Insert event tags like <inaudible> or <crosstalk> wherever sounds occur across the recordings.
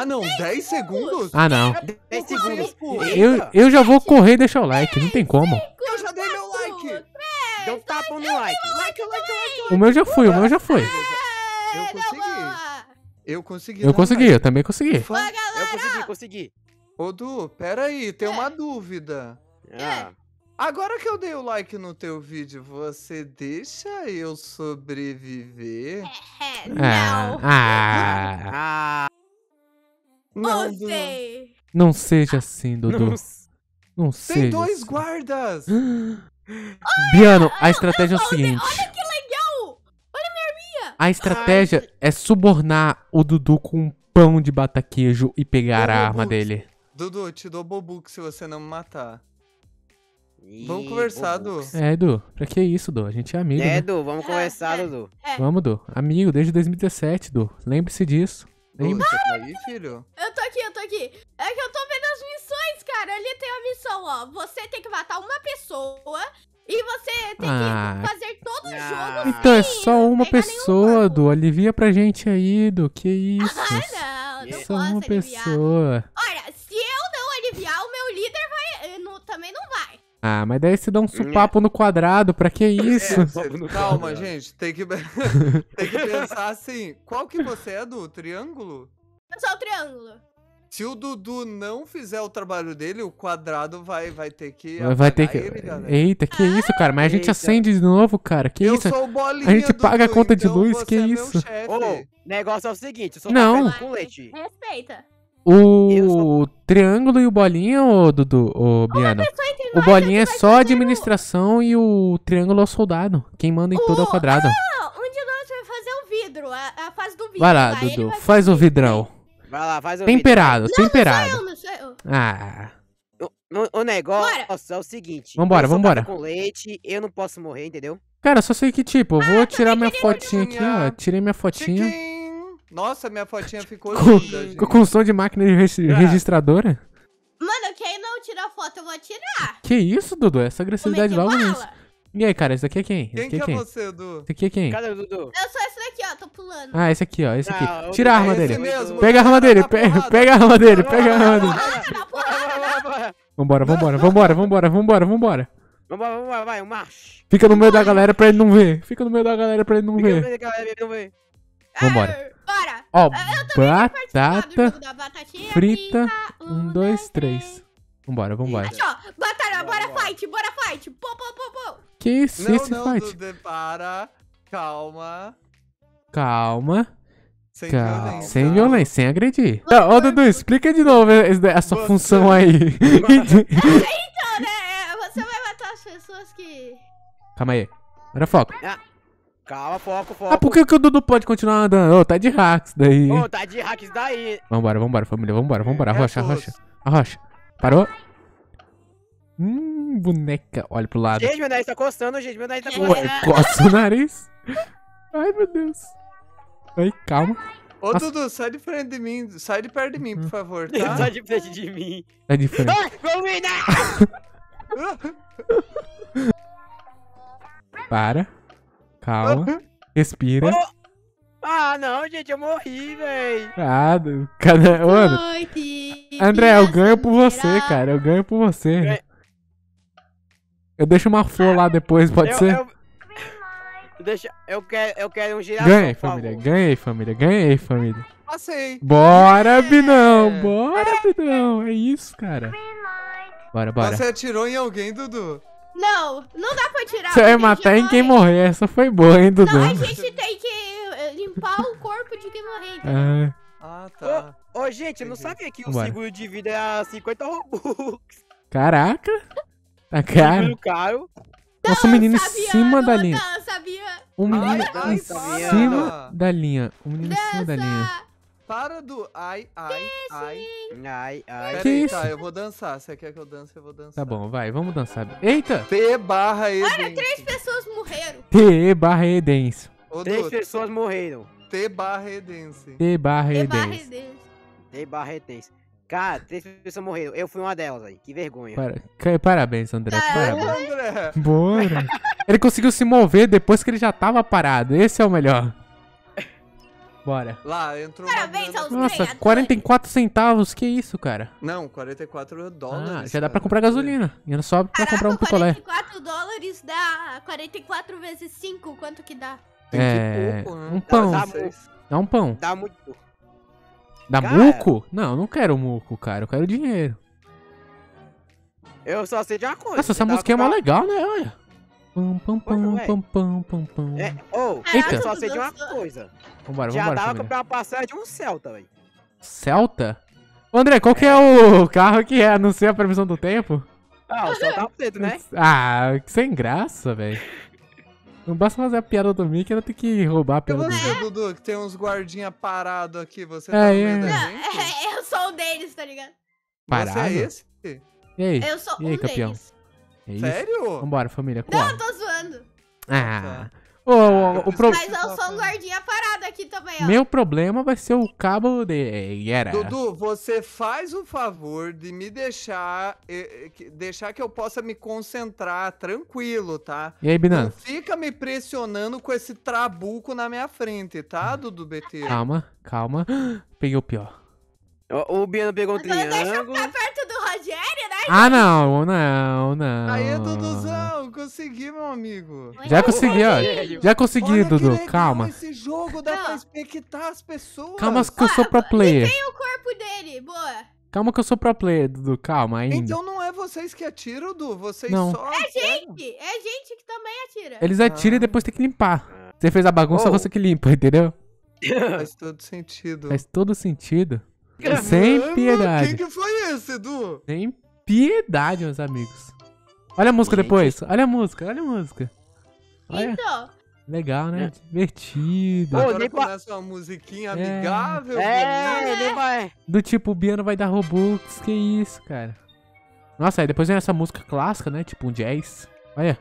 Ah, não, 10 segundos? Ah, não. 10 segundos. Eu, eu já vou correr e deixar o like, não tem como. Eu já dei meu like. Dá um tapa no like. Like, like, like. O meu já foi, o meu já foi. Eu É, consegui. boa. Eu consegui. Eu consegui, eu também consegui. Eu consegui, consegui. Ô, Du, pera aí, tem uma dúvida. Ah, Agora que eu dei o like no teu vídeo, você deixa eu sobreviver? É, Ah, não. ah, ah, Não. Você. não seja assim, Dudu. não. Não Tem seja. dois assim. guardas. <gasps> Biano, a estratégia é o seguinte. Olha que legal. A estratégia é subornar o Dudu com um pão de bataquejo e pegar a Ô, arma Bobux. dele. Dudu, eu te dou bobuco se você não me matar. Ih, Vamos conversar, Du. bobux. É, Edu, pra que isso, Du? A gente é amigo, É, né? Vamos É, conversar, é. Dudu. Vamos, Du. Amigo desde 2017, Du. Lembre-se disso. Lembre você tá aí, filho? Eu tô aqui, eu tô aqui. É que eu tô vendo as missões, cara. Ali tem a missão, ó. Você tem que matar uma pessoa e você tem Ah. que fazer todo o Ah. jogo. Então é só uma pessoa. Du. Alivia pra gente aí, Du. Que <laughs> isso? Ah, não, não Só uma aliviar. pessoa. Olha, se eu não aliviar, o meu líder vai. eh, não- também não vai. Ah, mas daí você dá um supapo no quadrado, pra que isso? É, cê- calma, gente. Tem que, <laughs> tem que pensar assim. Qual que você é, Du? Triângulo? Eu sou o triângulo. Se o Dudu não fizer o trabalho dele, o quadrado vai, vai ter que. Vai ter que. Ele, galera. Eita, que isso, cara? Mas a gente Eita. acende de novo, cara. Que eu isso? sou o bolinha, A gente Dudu, paga a conta de então luz, você que é isso? Ô, negócio é o seguinte, eu sou Não. café com leite. Respeita. O triângulo e o bolinha, ô Dudu, ô Biano? O bolinha é só administração e o triângulo é o soldado. Quem manda em tudo é o quadrado. Não, um de nós vai fazer o vidro, a, a fase do vidro. Vai lá, Dudu, vai faz o vidrão. Vai lá, faz o Temperado, Eu, temperado. não sou eu. Ah, vídeo. O, o negócio Bora. é o seguinte. Vambora, eu sou vambora. com leite, eu não posso morrer, entendeu? cara, só sei que tipo, eu vou tirar minha fotinha aqui, ó. Tirei minha fotinha. Chiquim. Nossa, minha fotinha ficou Com, linda, gente. com som de máquina de Ah. registradora. Mano, quem não tira foto, eu vou tirar. Que isso, Dudu? Essa agressividade meter logo nisso. E aí, cara, esse aqui é quem? Esse Quem que é é quem? você, Du? Esse aqui é quem? Cadê o Dudu? Eu sou esse daqui, ó, tô pulando. Ah, esse aqui, ó. Esse aqui. Não, eu Tira a arma dele. mesmo. Pega a arma dele, Dá pe- porrada. pega a arma dele, pega a arma dele. Vambora, vambora, vambora, vambora, vambora, vambora. Vambora, vambora, vai, um marcha. Fica no meio da galera pra ele não ver. Fica no meio da galera pra ele não Fica no ver. meio da galera, não vê. Vambora. Bora. Ó, Participar do batata jogo da batatinha frita. frita. Um, dois, três. Vambora, vambora. Aqui, ó. Batalha, bora Bora. fight, bora fight. Pô, pô, pô, pô. Que isso, Não, esse não, fight? Dudu, para. Calma. Calma. Sem violência. Sem violência, sem agredir. Ô, Dudu, explica de novo essa Você- função aí. Então, né, você vai matar as pessoas que... Calma aí. Bora foco. Calma, foco, foco. Ah, por que, que o Dudu pode continuar andando? Ô, tá de hacks daí. Ô, tá de hack isso daí. Vambora, vambora, família, vambora, vambora. É Arrocha, todos. arrocha. Arrocha. Parou? Hum, boneca. Olha pro lado. Gente, meu nariz tá coçando, gente. Meu nariz tá coçando. Ué, coça o nariz. Ai, meu Deus. Ai, calma. Ô, Nossa. Dudu, sai de frente de mim. Sai de perto de mim, por favor, <laughs> tá? Tá de frente de mim. Tá diferente. Ai, Romina! <laughs> Para. Calma. Respira. Ah, não, gente, eu morri, véi. Ah, do- cada... Mano, André, eu ganho por você, cara. Eu ganho por você. É. Eu deixo uma flor lá depois, pode eu, ser? Eu... Deixa, eu quero, eu quero um girassol, Ganhei, família. Ganhei, família. Ganhei, família. Passei. Bora, Binão. Bora, Binão. É isso, cara. Bora, bora. Você atirou em alguém, Dudu? Não, não dá pra tirar. Você vai matar em quem morre. morrer. Essa foi boa, hein, Dudu? Não, a gente tem que eh, limpar o corpo de quem morrer. entendeu? <laughs> Ah, tá. Ô, gente, eu não sabia que o Vambora. seguro de vida era 50 robux. caraca. Tá caro. Seguro caro. Nossa, um menino em Sabia, cima da não, linha. Não, sabia. Um menino Ai, em cima da linha. Um menino em cima da linha. Para do. Ai, ai, ai. Ai, ai. Pera Que aí, isso? tá, eu vou dançar. Você quer que eu dance? Eu vou dançar. Tá bom, vai, vamos dançar. Eita! T barra E. Três pessoas morreram. T barra Edense. Ô, Três pessoas morreram. T barra Edense. T barra E barra Edense. desse. Tem barretens. Cara, três pessoas morreram. Eu fui uma delas aí. Que vergonha. Para- Parabéns, André. Ah, Parabéns. Ô, André. Bora. Ele conseguiu se mover depois que ele já tava parado. Esse é o melhor. Bora. Lá, entrou Parabéns aos Nossa, ganhadores. 44 centavos, que isso, cara? Não, 44 dólares. Ah, já dá pra cara. comprar gasolina. E não só pra comprar um Caraca, picolé. 44 dólares dá 44 vezes 5, quanto que dá? Tem que É, pouco, né? um pão. Dá. Dá um pão. Dá muito. Dá Cara. muco? Não, não quero muco, cara. Eu quero dinheiro. Eu só sei de uma coisa. Nossa, essa música é mó legal, né? Olha. Pam, pam, pam, pam, pam, pam, pam. É, ô, Eita. eu só sei de uma coisa. Vambora, Já vambora, dava pra comprar uma passagem de um Celta, velho. Celta? Ô, André, qual que é o carro que anuncia a previsão do tempo? Ah, o Celta tá preto, né? <laughs> Ah, que sem graça, velho. Não basta fazer a piada do Mickey, eu tenho que roubar a piada do Mickey. você, Dudu, que tem uns guardinha parado aqui, você tá É, no é. <laughs> eu sou um deles, tá ligado? Parado? Você é esse? E aí? Eu sou E aí, um campeão? deles. É isso? Sério? Vambora, família. Não, eu tô zoando. Ah. Ô, ô, o pro- Mas eu sou um guardinha parado aqui também, ó. Meu problema vai ser o cabo de... Era. Dudu, você faz o favor de me deixar, eh, eh, que- deixar que eu possa me concentrar tranquilo, tá? E aí, Não Binano? fica me pressionando com esse trabuco na minha frente, tá, Dudu BT? Calma, calma. <gasps> Peguei o pior. O, o Biano pegou um Então deixa eu triângulo. ficar perto? Ah, não, não, não. Aí, Duduzão, consegui, meu amigo. Já consegui, ó. Já consegui, Olha que Dudu. legal Calma. Esse jogo dá Não. pra expectar as pessoas. Calma que eu sou pro player. Tem o corpo dele, boa. Calma que eu sou pro player, Dudu. Calma ainda. Então não é vocês que atiram, Du. Vocês Não. só. É gente, é gente que também atira. Eles atiram e Ah. depois tem que limpar. Você fez a bagunça, Oh. você que limpa, entendeu? <laughs> Faz todo sentido. Faz todo sentido. Sem piedade. Quem que foi esse, Edu? Sem piedade, meus amigos. Olha a música Gente. depois. Olha a música, olha a música. Olha. Então, Legal, né? Divertido. Agora pa- começa uma musiquinha É. amigável. É, ele vai. Do tipo, o Biano vai dar Robux. Que isso, cara. Nossa, aí depois vem essa música clássica, né? Tipo um jazz. Olha.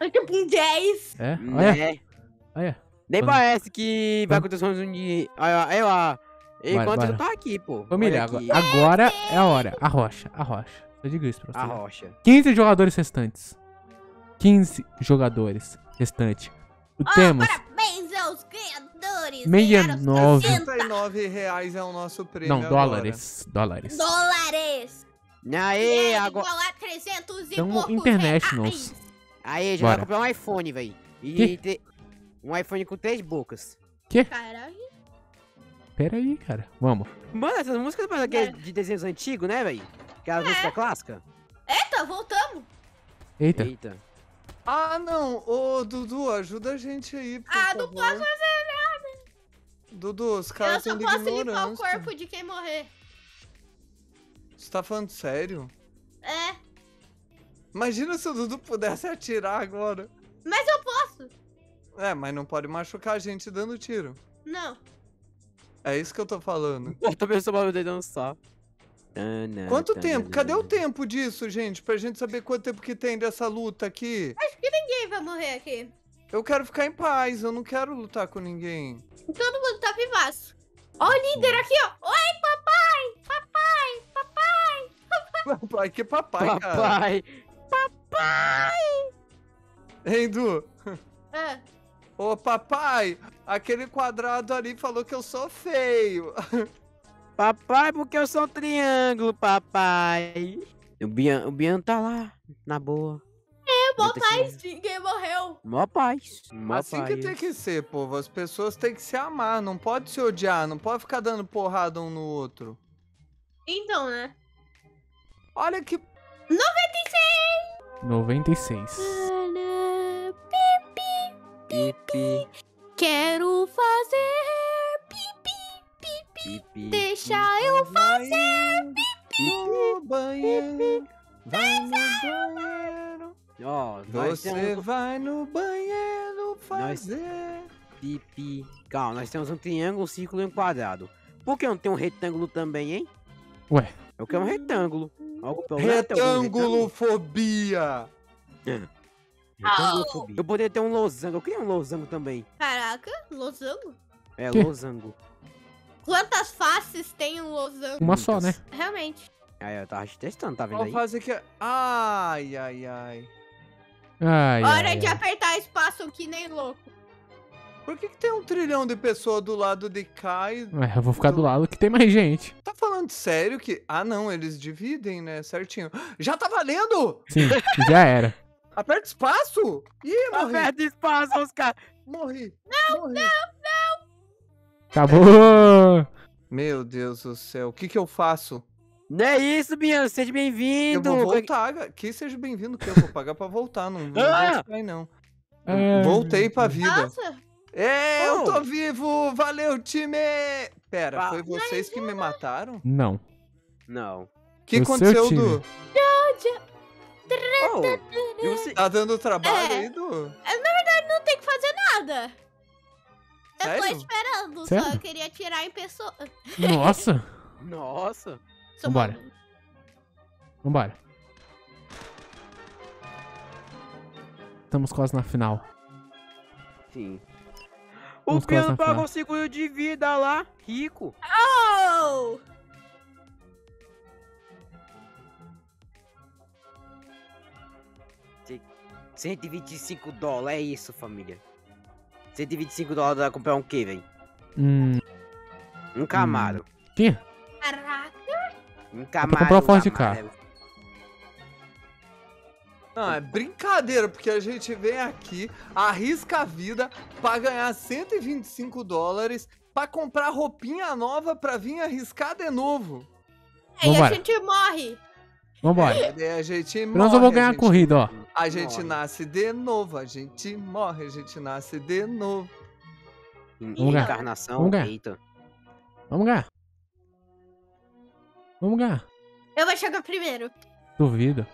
é tipo um 10. É, olha, Né? olha. Nem Quando- parece que vai acontecer um dia. Olha, olha lá. Enquanto bora. eu tô aqui, pô. Família, agora, aqui. agora é a hora. A rocha, a rocha. Eu digo isso pra A vocês. rocha. 15 jogadores restantes. 15 jogadores restantes. Temos Parabéns aos nove. 60 R$ reais é o nosso prêmio. Não, agora. dólares. Dólares. dólares. Aê, agora. igual a 300 e São poucos internationals. reais. Aí, já vai Bora. comprar um iPhone, velho. E Que? ter um iPhone com três bocas. Caralho. Pera aí, cara. Vamos. Mano, essas músicas parecem que é de desenhos antigos, né, velho? Aquelas É. músicas clássicas. Eita, voltamos. Eita. Eita. Ah, não. Ô, Dudu, ajuda a gente aí, por Ah, não favor. posso fazer nada. Dudu, os Eu caras só têm de posso limpar o corpo de quem morrer. Você tá falando sério? É, Imagina se o Dudu pudesse atirar agora. mas eu posso. É, mas não pode machucar a gente dando tiro. Não. É isso que eu tô falando. <laughs> Eu tô pensando pra poder dançar. Quanto tempo? Cadê o tempo disso, gente? Pra gente saber quanto tempo que tem dessa luta aqui. Ninguém vai morrer aqui. Eu quero ficar em paz, eu não quero lutar com ninguém. Todo mundo tá vivaço. Ó o líder aqui, ó. Oi, papai! Papai! Papai, <laughs> que papai, cara. Papai. Hein, Du? Ah, Ô, papai, aquele quadrado ali falou que eu sou feio. <laughs> Papai, porque eu sou um triângulo, papai. O Bian, o Bian tá lá, na boa. é ter paz, ninguém morreu. Mó paz. Mó assim paz. que tem que ser, povo. As pessoas têm que se amar, não pode se odiar, não pode ficar dando porrada um no outro. Então, né? Olha que 96. Pipi, Quero fazer pipi, pipi. deixa eu fazer no banheiro. Vai no banheiro. Ó, nós Você temos vai no banheiro Nós- fazer. pipi. Calma, nós temos um triângulo, um círculo e um quadrado. Por que não tem um retângulo também, hein? Ué. Eu quero um retângulo. Algum Retângulofobia. Retângulo. Eu poderia ter um losango. Eu queria um losango também. Caraca, losango? É, Que? losango. Quantas faces tem um losango? Uma só, né? Realmente. Aí, eu tava testando, tá vendo Qual aí? fase que é? Ai, ai, ai. Ai, Hora ai, de ai. apertar espaço que nem louco. Por que, que tem um trilhão de pessoas do lado de cá e. Ué, eu vou ficar do lado que tem mais gente. Tá falando sério que. Ah, não, eles dividem, né? Certinho. Já tá valendo! Sim, já era. Aperta espaço! Ih, morri. Aperta espaço, os caras. Morri. Não, morri. Acabou! <laughs> Meu Deus do céu, o que que eu faço? Não é isso, Bian. Seja Eu bem-vindo. vou voltar, que seja bem-vindo, que eu vou pagar pra voltar, não vou Ah! sair, não. Ah, Voltei pra vida. Nossa, É, eu Oh. tô vivo! Valeu, time! Pera, Ah. foi vocês que me mataram? Não. Não. O que O aconteceu, time. Du? Oh. Tá dando trabalho É. aí, Du? não tem que fazer nada. Eu tô Sério? esperando, só Sério? eu queria tirar em pessoa. Nossa! <laughs> Nossa. Sou Vambora. Vambora. Estamos quase na final. Sim. O na pagou final. seguro de vida lá. Rico. Oh! Cê- 125 dólares, é isso, família. 125 dólares pra comprar um quê, velho? Hum. Um Camaro. Que? Caraca. Um Camaro. comprar um Ford Ka. amarelo. Não, é brincadeira, porque a gente vem aqui, arrisca a vida pra ganhar 125 dólares pra comprar roupinha nova pra vir arriscar de novo. Aí a Vambora. gente morre. Vambora. Daí a gente Pelo menos eu vou morre, ganhar a gente- corrida, ó. A gente Morre. nasce de novo, a gente morre, a gente nasce de novo. Em Vamos. Encarnação. Vamos ganhar. Eita. Vamos ganhar. Vamos ganhar. Eu vou chegar primeiro. Duvido.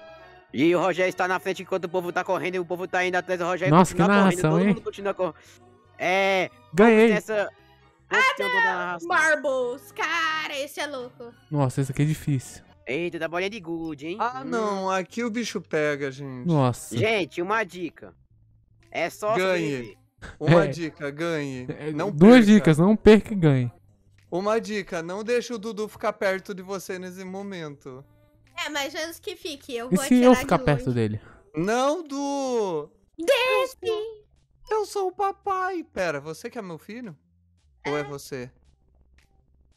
E o Rogério está na frente enquanto o povo tá correndo e o povo tá indo atrás do Rogério. Nossa, que continua correndo, narração, todo hein? mundo continua correndo. É, Ganhei. essa... Ah, não! Narração. Marbles. Cara, esse é louco. Nossa, isso aqui é difícil. Eita, da bolinha de good, hein? Ah, não, aqui o bicho pega, gente. Nossa. Gente, uma dica. É só Ganhe. Uma <laughs> É. dica, ganhe. É, Não Duas perca. dicas, não perca e ganhe. Uma dica, não deixe o Dudu ficar perto de você nesse momento. É, mas antes que fique, eu E vou se atirar eu de ficar longe. perto dele? Não, Du! Desce. Eu sou o papai. Pera, você que é meu filho? Ou é você?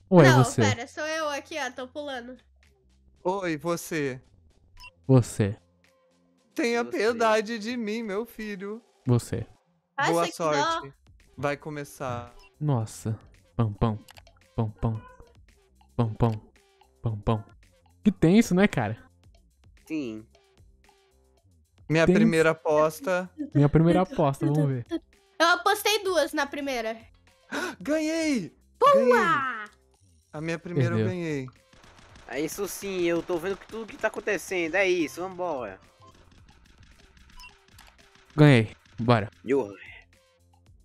Ou é Não, você? pera, sou eu aqui, ó, tô pulando. Oi, você. Você. Tenha Você. piedade de mim, meu filho. Você. Boa dó. sorte. Vai começar. Nossa. Pão, pão. Pão, pão. Pão, pão. Pão, pão. Que tenso, né, cara? Sim. Minha Tem- primeira aposta. Minha primeira aposta, vamos ver. Eu apostei duas na primeira. <gasps> Ganhei! Ganhei! Uá! A minha primeira eu Perdeu. ganhei. É isso sim, eu tô vendo que tudo que tá acontecendo. É isso, vambora. Ganhei. Bora, Eu,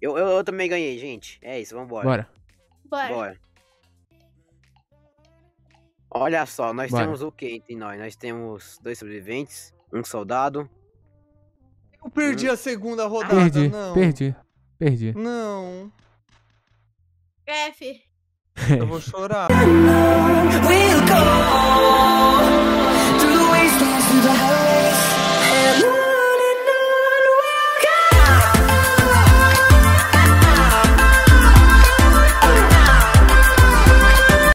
eu, eu, eu também ganhei, gente. É isso, vambora. bora. Bora. Bora. Olha só, nós Bora. temos o que entre nós? Nós temos dois sobreviventes, um soldado. Eu perdi a segunda rodada, Perdi, não. perdi, perdi. Não. F. Eu vou chorar. go through the wastelands, through the highways.